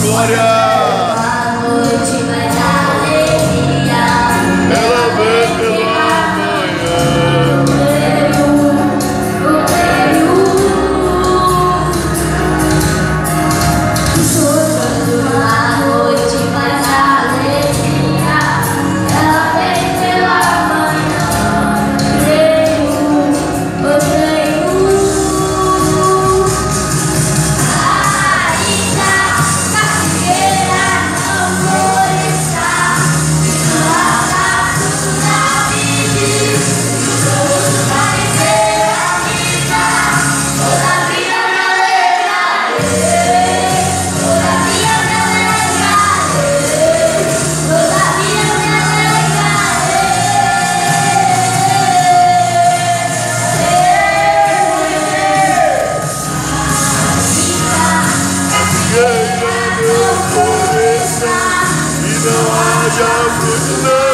glória. No.